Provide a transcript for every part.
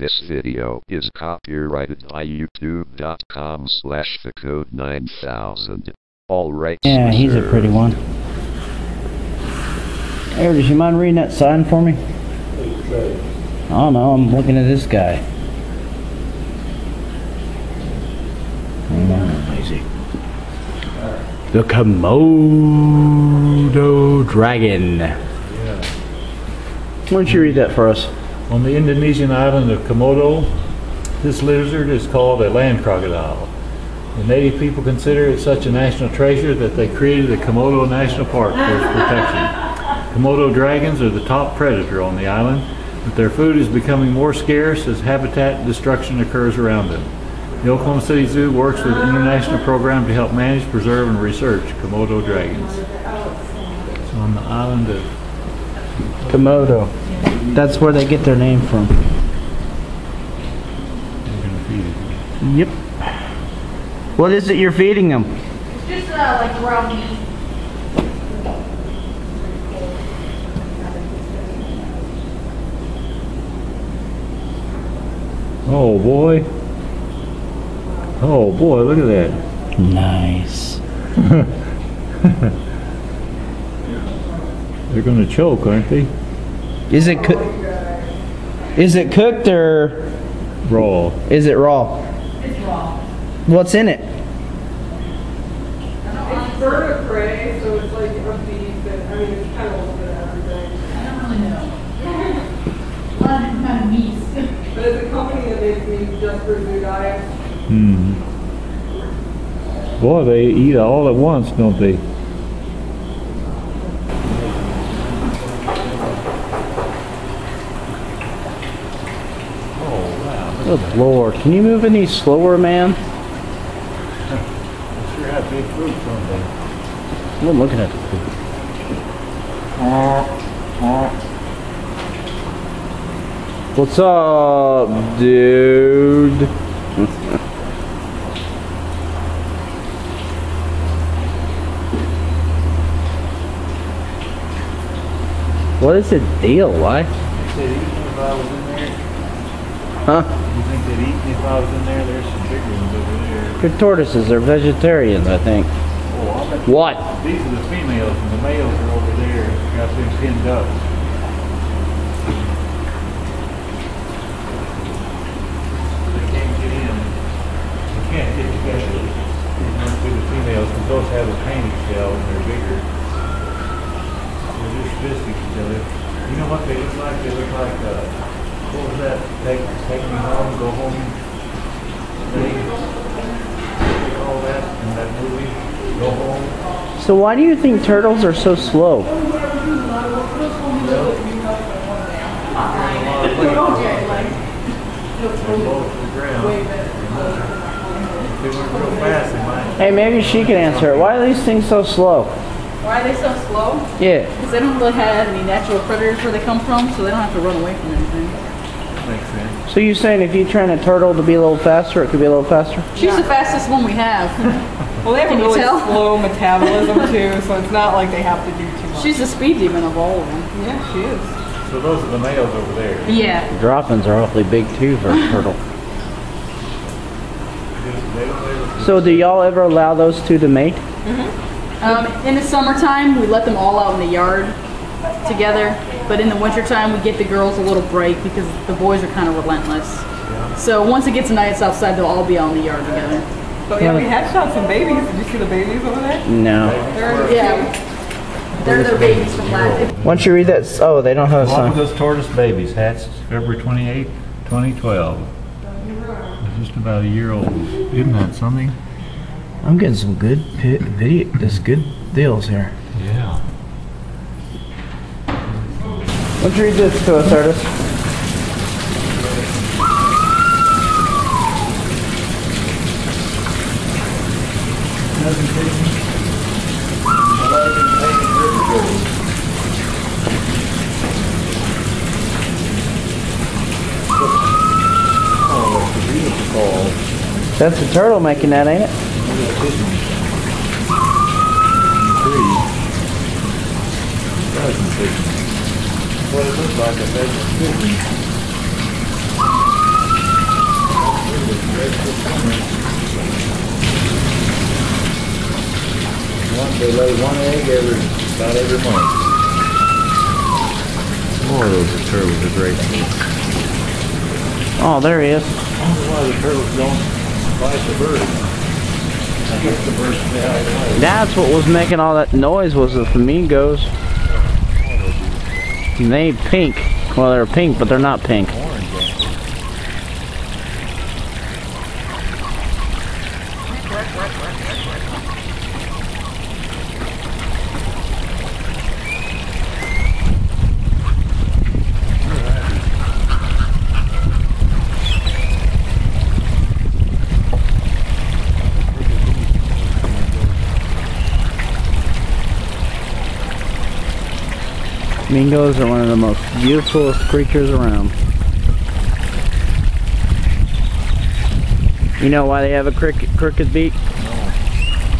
This video is copyrighted by youtube.com slash the code 9000. All rights Yeah, he's a pretty one. Hey, does you mind reading that sign for me? I don't know, I'm looking at this guy. Hang on. The Komodo Dragon. Why don't you read that for us? On the Indonesian island of Komodo, this lizard is called a land crocodile. The native people consider it such a national treasure that they created the Komodo National Park for its protection. Komodo dragons are the top predator on the island, but their food is becoming more scarce as habitat destruction occurs around them. The Oklahoma City Zoo works with an international program to help manage, preserve, and research Komodo dragons. It's on the island of Komodo. That's where they get their name from. We're gonna feed it. Yep. What is it you're feeding them? Just uh, like ground meat. Oh boy. Oh boy, look at that. Nice. They're gonna choke, aren't they? Is it coo- Is it cooked or Raw. is it raw? It's raw. What's in it? It's vertebrae, so it's like a beef, and I mean, it's kind of a little bit of everything. I don't really know. A lot of different kind of meats. But it's a company that makes meat just for zoo diet. Hmm. Boy, they eat all at once, don't they? Good lord. Can you move any slower, man? Sure have big don't? I'm looking at the food. What's up, dude? what is the deal? Why? They'd eat me if I was in there. Huh? You think they'd eat me if I was in there? There's some big ones over there. Good tortoises. They're vegetarians, I think. Oh, What? These are the females, and the males are over there. Got them pinned up. They can't get in. They can't get together. The females, because those have a painted shell and they're bigger. They're just fisting each other. You know what they look like? They look like, uh, what was that? Take, take me home, go home. They, they call that in that movie, Go Home. So why do you think turtles are so slow? If they went real fast, they might. Hey, maybe she can answer it. Why are these things so slow? Why are they so slow? Yeah. Because they don't really have any natural predators where they come from, so they don't have to run away from anything. Makes sense. So you're saying if you train a turtle to be a little faster, it could be a little faster? She's the fastest one we have. Well, they have Can a you really tell? slow metabolism too, so it's not like they have to do too much. She's the speed demon of all of them. yeah, she is. So those are the males over there. Yeah. The Droppings are awfully big too for a turtle. They don't ever- So do y'all ever allow those two to mate? Um, in the summertime, we let them all out in the yard together, but in the wintertime, we get the girls a little break because the boys are kind of relentless. So once it gets nice outside, they'll all be out in the yard together. But yeah, we had shot some babies. Did you see the babies over there? No. They're Yeah. They're their babies from last. Why don't you read that? Oh, they don't have a sign. Galapagos tortoise babies hatched February 28, 2012. They're just about a year old. Isn't that something? I'm getting some good pi- video, this good deals here. Yeah. Don't you read this to us, Artis? That's a turtle making that, ain't it? Three. Doesn't. What it looks like, a pheasant pigeon. One, they lay one egg every, about every month. More of those turtles are great. Oh, there he is. I wonder why the turtles don't bite the bird. I guess the birds stay out of the way. That's what was making all that noise was the flamingos. They pink. Well, they're pink, but they're not pink. Flamingos are one of the most beautiful creatures around. You know why they have a crooked, beak?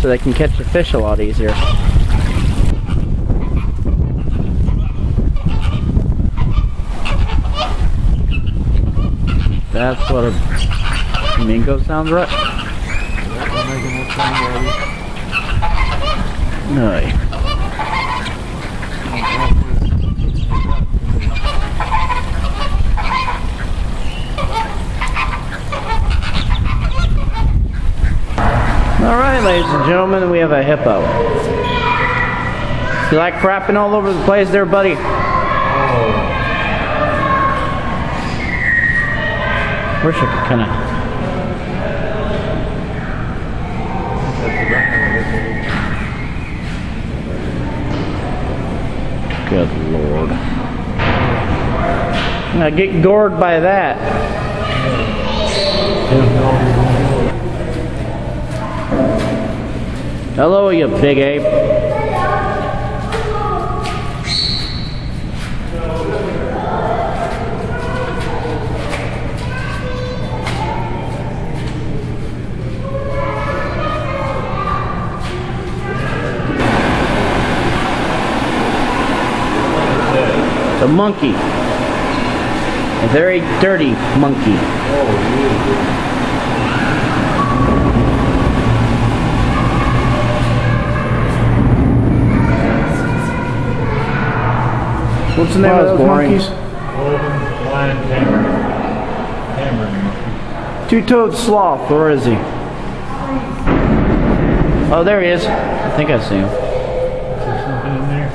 So they can catch the fish a lot easier. That's what a mingo sounds right. No. All right, ladies and gentlemen, we have a hippo. You like crapping all over the place there, buddy? Wish I could kind of. Good lord. Now get gored by that. Hello, you big ape. The monkey. A very dirty monkey. What's the name of those monkeys? Golden lion tamarin. Tamarin. Two-toed sloth. Where is he? Oh, there he is. I think I see him. Is there something in there?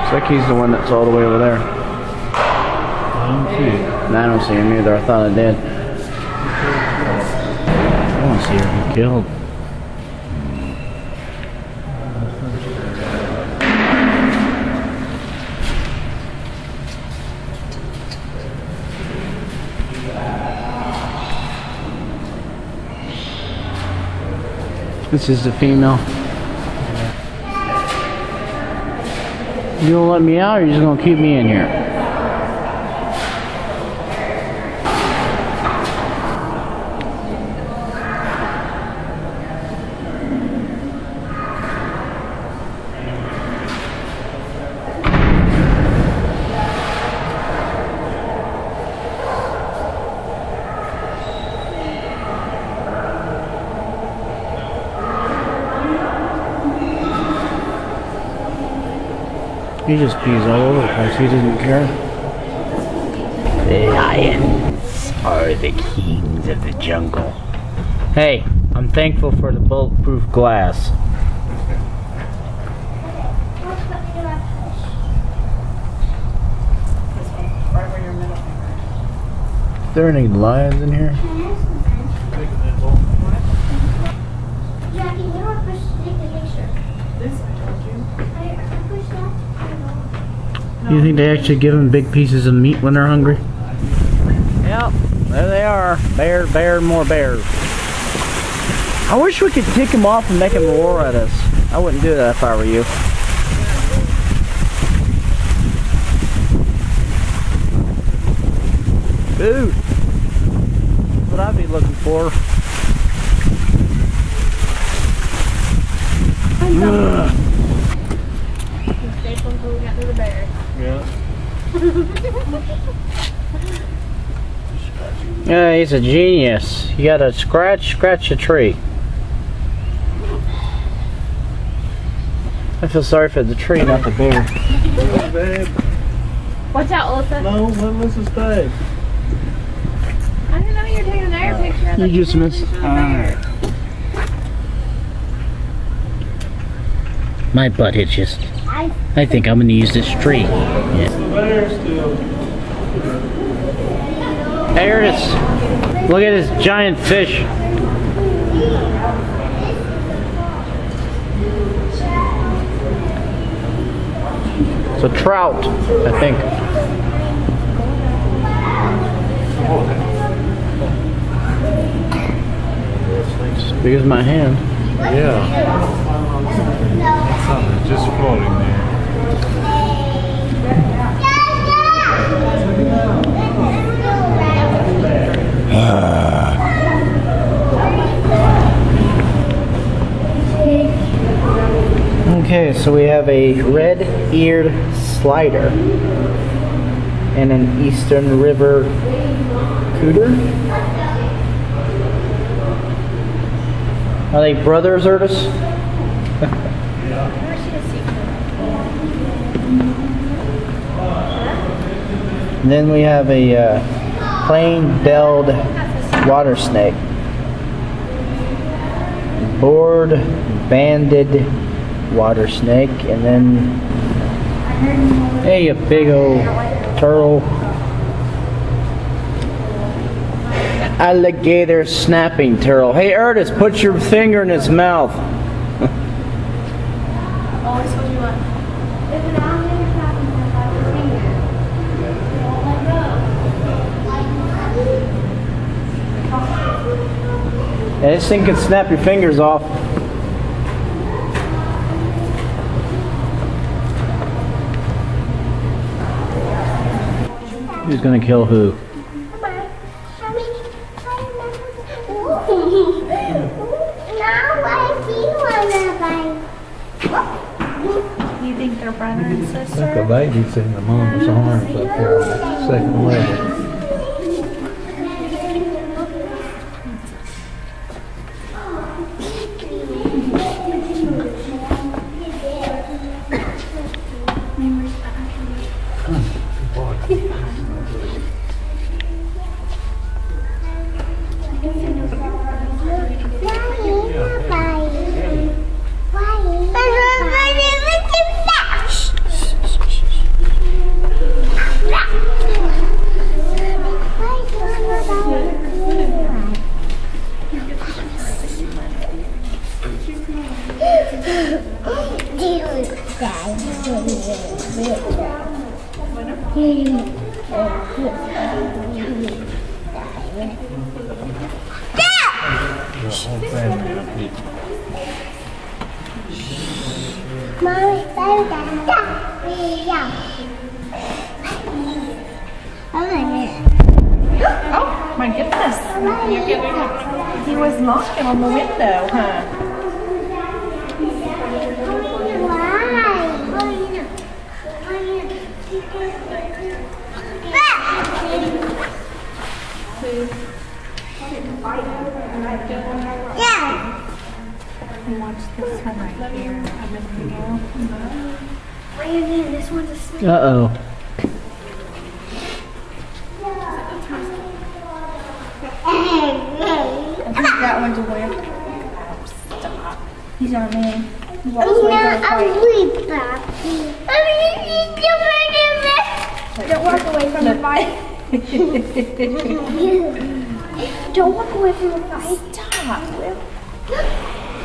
Looks like he's the one that's all the way over there. I don't see it. No, I don't see him either. I thought I did. I want to see him. get killed. This is the female. You gonna let me out or you just gonna keep me in here? He just pees all over the place. He doesn't care. Lions are the kings of the jungle. Hey, I'm thankful for the bulletproof glass. Are there any lions in here? Jackie, you don't push to take the picture. This I told you. I, I pushed that. You think they actually give them big pieces of meat when they're hungry? Yep, there they are. Bear, bear, more bears. I wish we could tick them off and make them roar at us. I wouldn't do that if I were you. Food. That's what I'd be looking for. Ugh. Stay from until we got to the bear. Yeah. Yeah, uh, he's a genius. You gotta scratch, scratch a tree. I feel sorry for the tree, not the bear. Watch out, Alyssa. No, let Mrs. Bag. I didn't know you were taking an air uh, picture. You just missed. Uh, my butt itches. I think I'm gonna use this tree. Yeah. There it is. Look at this giant fish. It's a trout, I think. As big as my hand. Yeah. Just floating there. Okay, so we have a red-eared slider and an eastern river cooter. Are they brothers? And then we have a uh, plain-bellied water snake. Broad banded water snake, and then hey, a big old turtle. Alligator snapping turtle. Hey, Ernest, put your finger in his mouth. Always told you what. If an alligator snapping turtle has your finger, don't let go. And this thing can snap your fingers off. Who's gonna kill who? Baby's in the mom's arms up there on the second level. Mommy, baby, yeah. Oh my goodness. He was knocking on the window, huh? This one right here. Randy, this one's a snake. Uh oh. That one's a wimp. Stop. He's our man. He walks I'm away not from a the weep puppy. Don't walk away from the fight. Don't walk away from the fight. Stop, Will.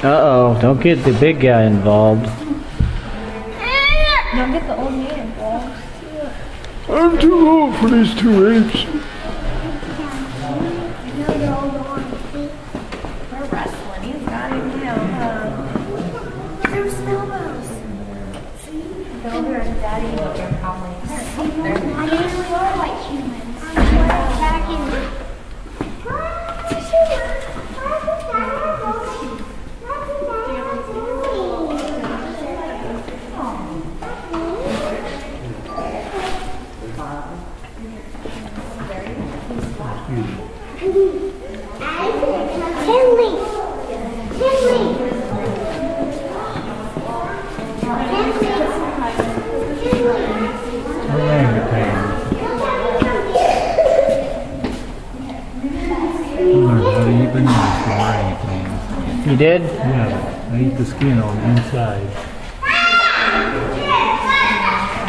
Uh oh. Don't get the big guy involved. Don't get the old man involved. I'm too old for these two apes. We're wrestling. He's got him now, huh? There's elbows. Go over and daddy and look at how many. I guess we are like humans. Back in. You did? Yeah, I eat the skin on the inside.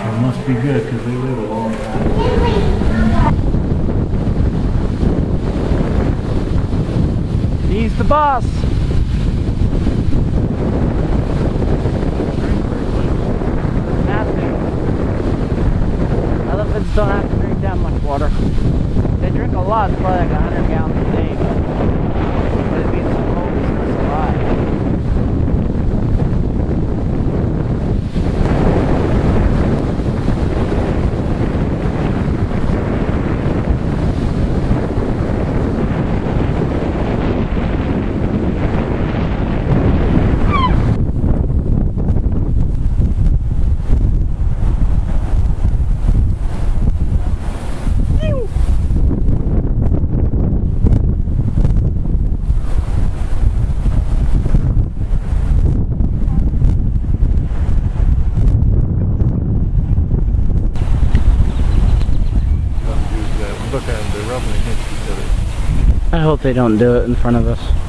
It must be good because they live a long time. He's the boss. Nothing. Elephants don't have to drink that much water. They drink a lot, it's probably like 100 gallons a day, but but it being so cold, it's not survive. Look at them, they're rubbing against each other. I hope they don't do it in front of us.